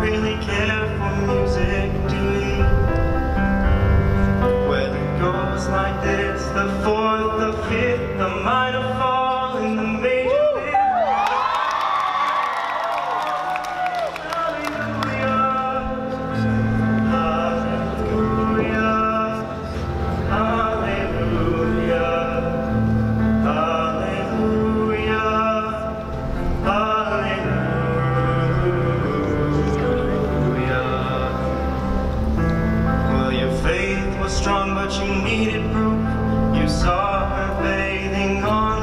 really care for music, do you? It goes like this, the fourth, the fifth, the minor fall. bulletproof. You saw her bathing on.